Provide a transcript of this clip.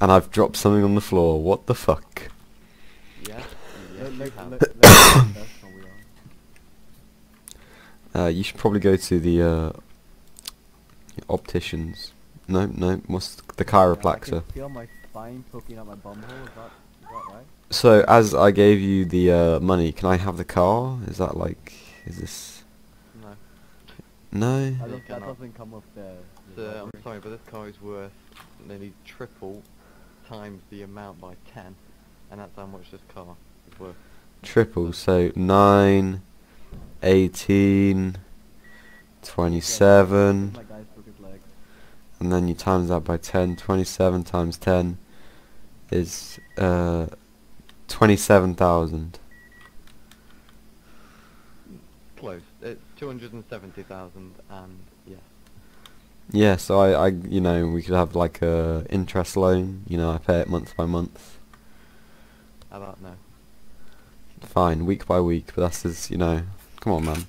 And I've dropped something on the floor. What the fuck? Yeah. Let- you let- have. let- let- that's how we are. Uh, you should probably go to the uh, opticians. No, no, what's the I chiropractor? can feel my spine poking out my bum hole. Is that, is that right? So as I gave you the uh, money, can I have the car? Is that like, is this? No. No. I don't, that cannot. doesn't come with the. the So, I'm sorry, but this car is worth nearly triple times the amount by 10, and that's how much this car is worth. Triple. So nine, eighteen, twenty-seven, My guys broke his leg. and then you times that by 10. 27 times 10 is uh, 27,000. Close. It's 270,000, and yes. Yeah, so I, I, you know, we could have like a interest loan. You know, I pay it month by month. How about no? Fine, week by week, but that's as, you know, come on, man.